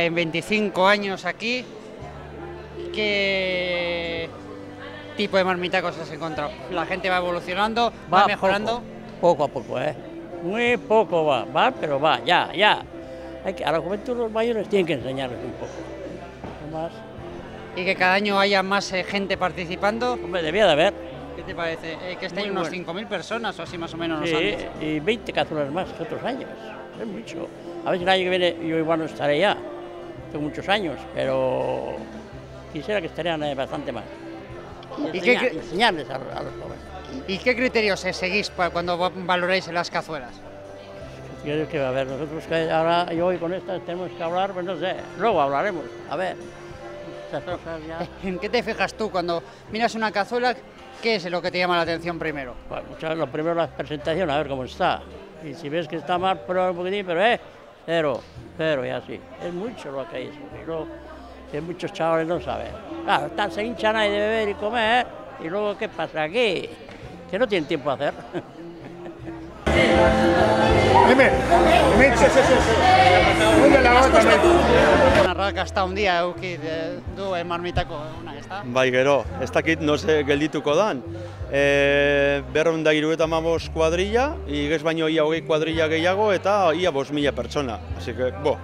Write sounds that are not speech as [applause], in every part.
ya en 25 años aquí, ¿qué tipo de marmitacos has encontrado? ¿La gente va evolucionando, va, mejorando? Poco, a poco, ¿eh? Muy poco va, va, pero va, ya, ya. Hay que, a la juventud los mayores tienen que enseñarles un poco. No más. ¿Y que cada año haya más eh, gente participando? Hombre, debía de haber. ¿Qué te parece? Eh, que estén unos bueno. 5.000 personas o así más o menos Sí, y 20 cazuelas más que otros años. Es mucho. A ver si el año que viene yo igual no estaré ya. Tengo muchos años, pero quisiera que estarían eh, bastante más. ¿Y qué Enseñar- cre- enseñarles a, a los jóvenes. ¿Y qué criterios eh, seguís cuando va- valoráis las cazuelas? Quiero que, a ver, nosotros que ahora, yo hoy con estas tenemos que hablar, pues no sé, luego hablaremos, a ver. Estas cosas ya... [laughs] ¿En qué te fijas tú cuando miras una cazuela? ¿Qué es lo que te llama la atención primero? Bueno, veces lo primero la presentación, a ver cómo está. Y si ves que está mal, prueba un poquitín, pero eh, cero, cero y así. Es mucho lo que eso. Y luego, que muchos chavales no saben. Claro, están, se hinchan ahí de beber y comer, y luego, ¿qué pasa aquí? Que no tienen tiempo a hacer. [laughs] Hemen, hemen, Una la gota, hemen. Narrak hasta un día euki du eh, marmitako una, ezta? Bai, gero, ez dakit noze geldituko dan. E, berreun da iru eta mabos kuadrilla, igez baino ia hogei kuadrilla gehiago eta ia bos mila pertsona. Así que, bo,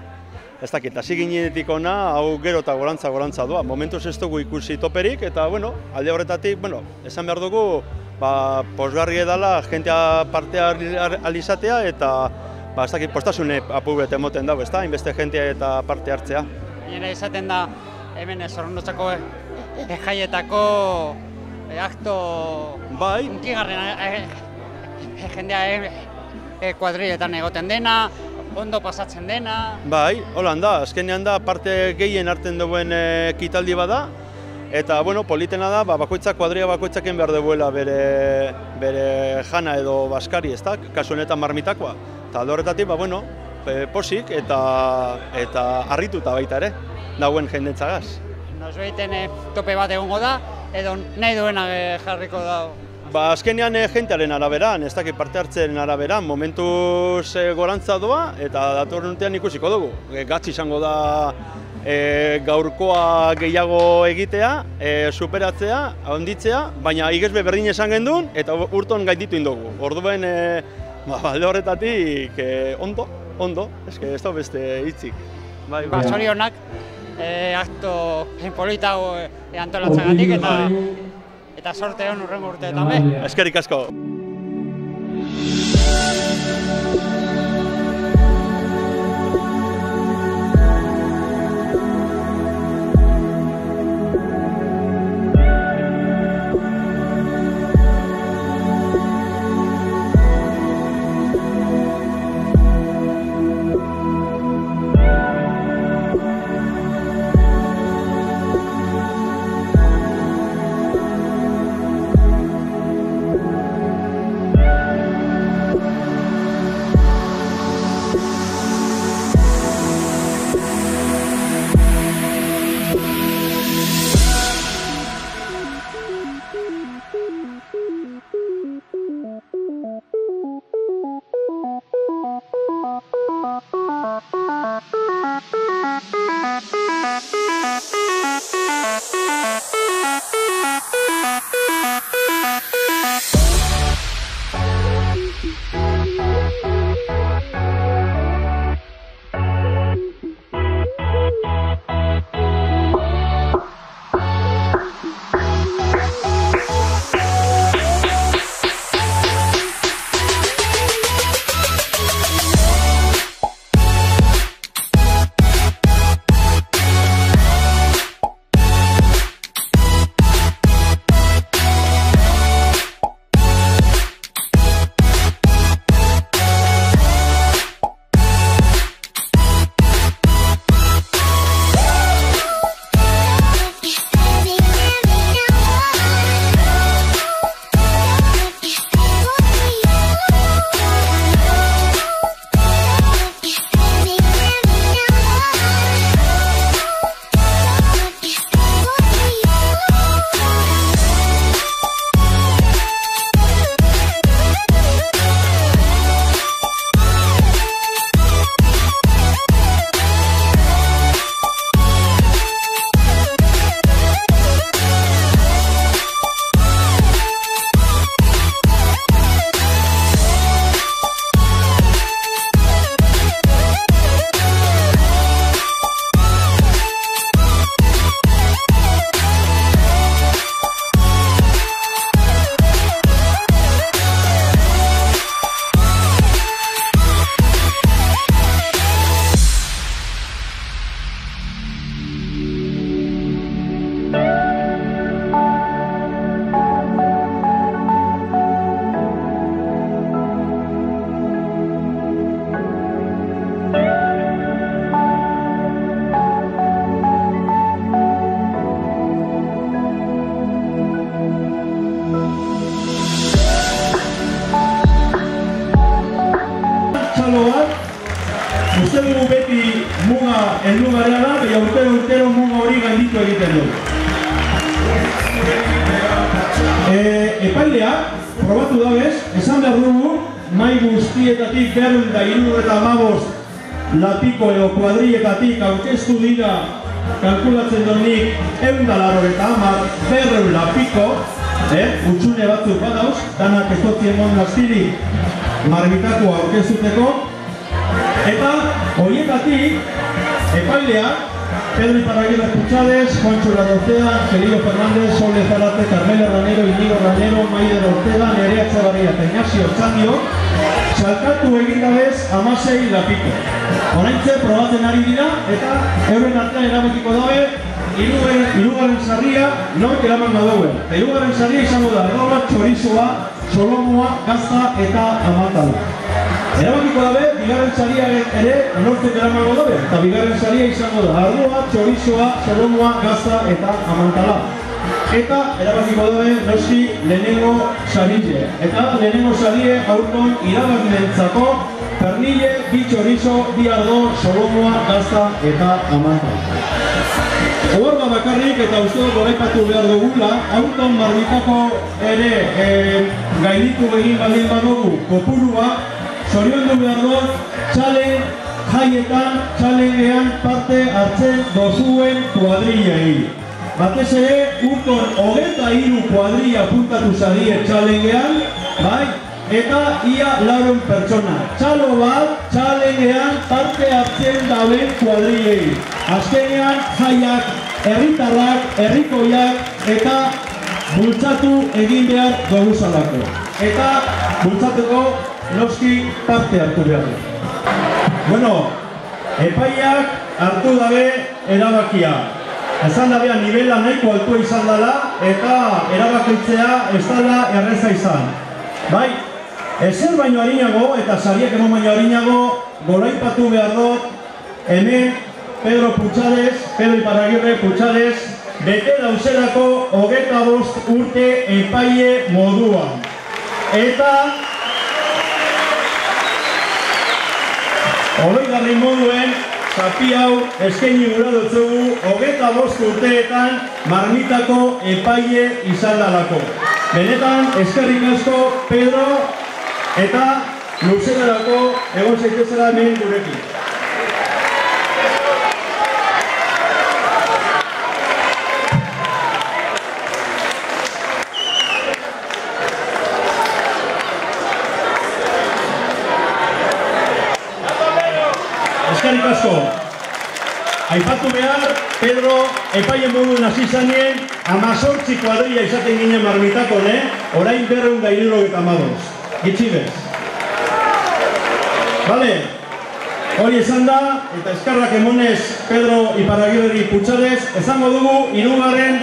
ez dakit, hasi ginenetik ona, hau gero eta gorantza gorantza doa. Momentuz ez dugu ikusi toperik eta, bueno, alde horretatik, bueno, esan behar dugu, ba, posgarri edala, jentea parte alizatea eta, ba, ez dakit, postasune apu bete emoten dago, ez da, inbeste jentea eta parte hartzea. Nire izaten da hemen zorrondotzako jaietako eh, akto Bai, unkigarren eh, eh, jendea eh, eh, kuadriletan egoten dena, ondo pasatzen dena, Bai, holan da, azkenean da parte gehien hartzen duen e, kitaldi bada, eta bueno, politena da, ba, bakoitzak kuadria bakoitzaken behar duela bere, bere jana edo baskari, ez da, kasu honetan marmitakoa. Eta horretatik, ba, bueno, posik eta eta harrituta baita ere, dauen jendentzagaz. Nosbeiten eh, tope bat egongo da, edo nahi duena eh, jarriko da. Ba, azkenean e, jentearen araberan, ez dakit parte hartzen araberan, momentuz e, gorantza doa, eta datorren urtean ikusiko dugu. E, gatz izango da e, gaurkoa gehiago egitea, e, superatzea, handitzea, baina igezbe berdin esan gendun, eta urton gainditu indogu. Orduen, e, ba, alde horretatik, e, ondo, ondo, eske ez da beste hitzik. Bai, Ba, zorionak, eh, akto politago eh, antolatzagatik eta eta sorte hon urrengo urteetan be. Eskerrik asko. Heldu garela, baina urtero urtero muga hori gainditu egiten du. E, epaileak, probatu dabez, esan behar dugu, mai guztietatik berrun da irur eta mabost lapiko edo kuadrietatik aurkeztu dira kalkulatzen donik egun da laro eta hamar berreun lapiko, eh, utxune batzuk badauz, danak ez dotzien mon gaztiri marbitako aurkeztuteko, eta horietatik epaileak Pedro Iparraguirre Puchades, Juancho Ortega, Angelino Fernández, Sole Zarate, Carmela Ranero, Inigo Ranero, Maider Ortega, Nerea Txabarria eta Ignacio Txandio, salkatu egin dabez amasei lapiko. Horaintze probatzen ari dira eta euren artean erabakiko dabe irugaren sarria nork eraman baduen. Irugaren sarria izango da errola, txorizoa, solomua, gazta eta amatala. Erabakiko dabe, bigarren saria ere nortzen eramango dabe, eta bigarren saria izango da ardua, txorizoa, solomua, gazta eta amantala. Eta erabakiko dabe noski lehenengo sarile. Eta lehenengo sarie aurkon irabakinentzako pernille, bi txorizo, bi ardo, solomua, gazta eta amantala. Hor da bakarrik eta uste dut goraipatu behar dugula, aurton marbitako ere e, gainitu egin baldin badugu kopurua, Zorion du behar dut, txale jaietan, txalengean parte hartzen dozuen kuadrillei. Batez ere, urton hogeta hiru kuadrilla puntatu zarie txalengean, bai? Eta ia laurun pertsona. Txalo bat, txalengean parte hartzen dauen kuadrillei. Azkenean, jaiak, herritarrak, herrikoiak eta bultzatu egin behar doguzalako. Eta bultzatuko noski parte hartu behar du. Bueno, epaiak hartu dabe erabakia. Esan dabean nivela nahiko altua izan dela eta erabakitzea ez dela erreza izan. Bai, ezer baino harinago eta sariak emon baino harinago goraipatu behar dut hemen Pedro Puchades, Pedro Iparagirre Puchades, bete dauzelako hogeta bost urte epaie moduan. Eta Hogei garri moduen, zapi hau eskaini gura dutzugu, hogeta bost urteetan marmitako epaile izan dalako. Benetan, eskerrik asko, Pedro, eta luzerarako egon zaitezera hemen gurekin. Asko. Aipatu behar, Pedro, epaien modu nazi zanien, amazortzi kuadria izaten ginen marmitako, ne? Orain berreun da iruro eta madoz. Gitxibez. Bale, hori esan da, eta eskarrak emonez Pedro Iparagirri putxadez, esango dugu irugarren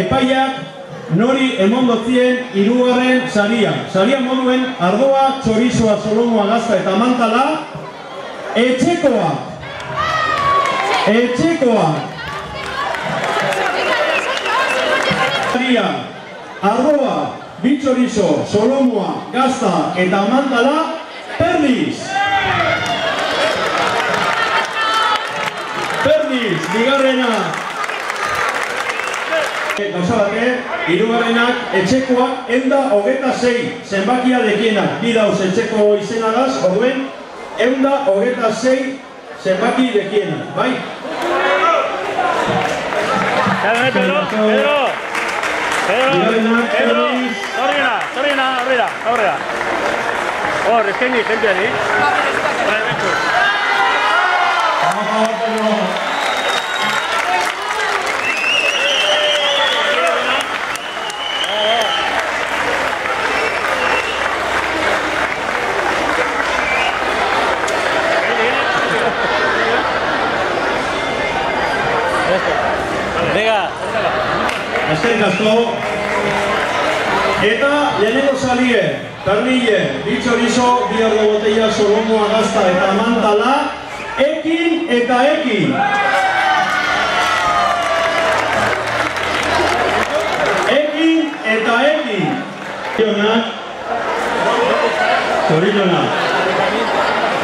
epaiak nori emondotzien irugarren saria. Saria moduen ardoa, txorizoa, solomoa, gazta eta mantala, etxekoa. Etxekoa. Saria, ardoa, bitxorizo, solomoa, gazta eta mantala, perdiz. Perdiz, bigarrena. Gauza bate, irugarrenak etxekoak enda hogeta zei zenbakia dekienak. Bi dauz etxeko izenagaz, orduen, enda hogeta zei zenbaki dekienak, bai? Pedro, Pedro, Pedro, Pedro, Pedro, zorriena, zorriena, aurrera, aurrera. Hor, eskaini, jenteari. Bai, Venga, Eskerrik asko. Eta lehenengo salie, pernille, bitxorizo, bi ordo botella, solomoa, gazta eta mantala, ekin eta ekin. Ekin eta ekin. Zorionak, zorionak.